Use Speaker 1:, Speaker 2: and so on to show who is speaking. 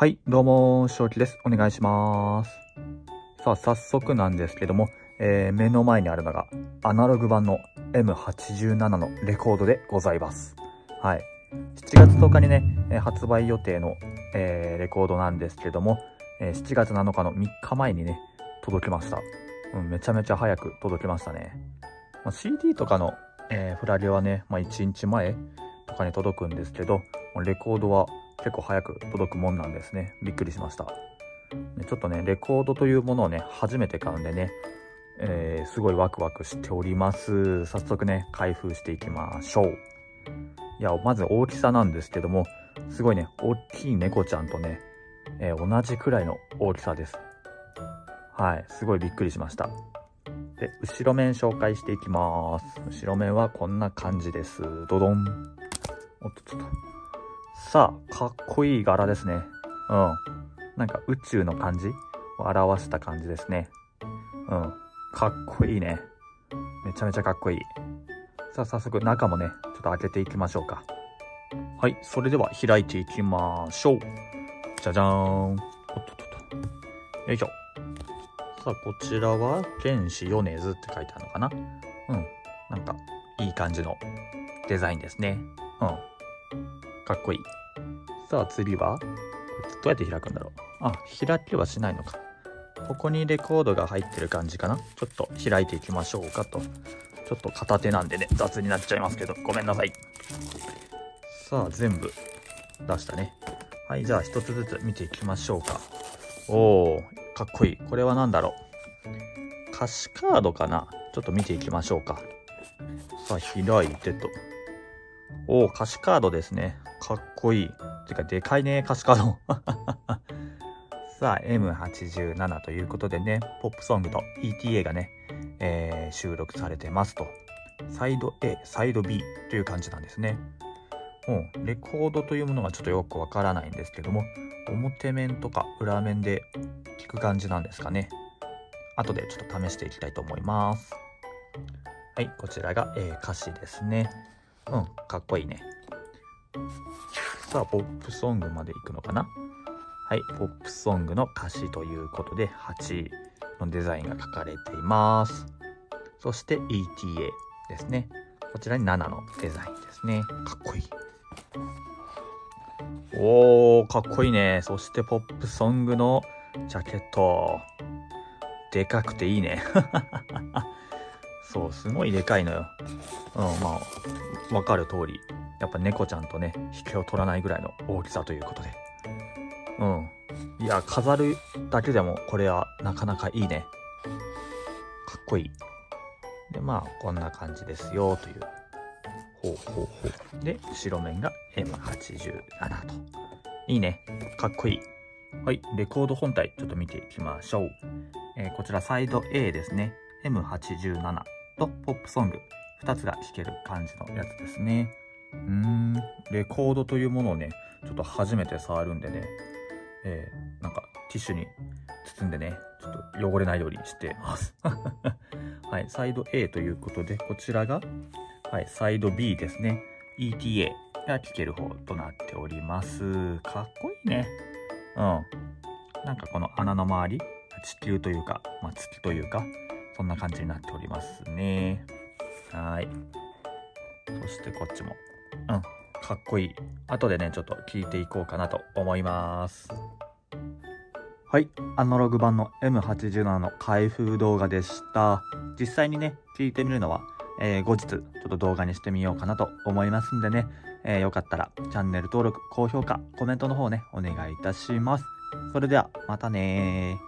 Speaker 1: はい、どうも、正気です。お願いします。さあ、早速なんですけども、えー、目の前にあるのが、アナログ版の M87 のレコードでございます。はい。7月10日にね、発売予定の、えー、レコードなんですけども、えー、7月7日の3日前にね、届きました。うん、めちゃめちゃ早く届きましたね。まあ、CD とかの、えー、フラゲはね、まあ、1日前とかに届くんですけど、レコードは結構早く届くもんなんですね。びっくりしました。ちょっとね、レコードというものをね、初めて買うんでね、えー、すごいワクワクしております。早速ね、開封していきましょう。いや、まず大きさなんですけども、すごいね、大きい猫ちゃんとね、えー、同じくらいの大きさです。はい、すごいびっくりしました。で、後ろ面紹介していきます。後ろ面はこんな感じです。ドドン。おっとっとっと。さあ、かっこいい柄ですね。うん。なんか宇宙の感じを表した感じですね。うん。かっこいいね。めちゃめちゃかっこいい。さあ、早速中もね、ちょっと開けていきましょうか。はい。それでは開いていきましょう。じゃじゃーん。おっとっとっと。よいしょ。さあ、こちらは、原子米津って書いてあるのかなうん。なんか、いい感じのデザインですね。うん。かっこいい。さあ次は、どうやって開くんだろう。あ、開けはしないのか。ここにレコードが入ってる感じかな。ちょっと開いていきましょうかと。ちょっと片手なんでね、雑になっちゃいますけど、ごめんなさい。さあ、全部出したね。はい、じゃあ一つずつ見ていきましょうか。おー、かっこいい。これは何だろう。歌詞カードかなちょっと見ていきましょうか。さあ、開いてと。おー、歌詞カードですね。かっこいい。てか、でかいね、歌詞カード。さあ、M87 ということでね、ポップソングと ETA がね、えー、収録されてますと。サイド A、サイド B という感じなんですね。もう、レコードというものがちょっとよくわからないんですけども、表面とか裏面で聞く感じなんですかね。後でちょっと試していきたいと思います。はい、こちらが、えー、歌詞ですね。うん、かっこいいね。さあ、ポップソングまで行くのかな？はい、ポップソングの歌詞ということで、8のデザインが書かれています。そして ETA ですね。こちらに7のデザインですね。かっこいい。おー、かっこいいね。そしてポップソングのジャケット。でかくていいね。そう、すごいでかいのよ。うん、まあ、わかる通り。やっぱ猫ちゃんとね、引けを取らないぐらいの大きさということで。うん。いや、飾るだけでもこれはなかなかいいね。かっこいい。で、まあ、こんな感じですよ、という。ほうほうほう。で、後ろ面が M87 と。いいね。かっこいい。はい。レコード本体、ちょっと見ていきましょう。えー、こちらサイド A ですね。M87 とポップソング。2つが聴ける感じのやつですね。うーん、レコードというものをね、ちょっと初めて触るんでね、えー、なんかティッシュに包んでね、ちょっと汚れないようにしてます。はい、サイド A ということで、こちらが、はい、サイド B ですね。ETA が聴ける方となっております。かっこいいね。うん。なんかこの穴の周り、地球というか、まあ、月というか、そんな感じになっておりますね。はい。そしてこっちもうん、かっこいい。後でね、ちょっと聞いていこうかなと思います。はい、アナログ版の M87 の開封動画でした。実際にね、聞いてみるのは、えー、後日、ちょっと動画にしてみようかなと思いますんでね、えー、よかったらチャンネル登録、高評価、コメントの方ね、お願いいたします。それでは、またね。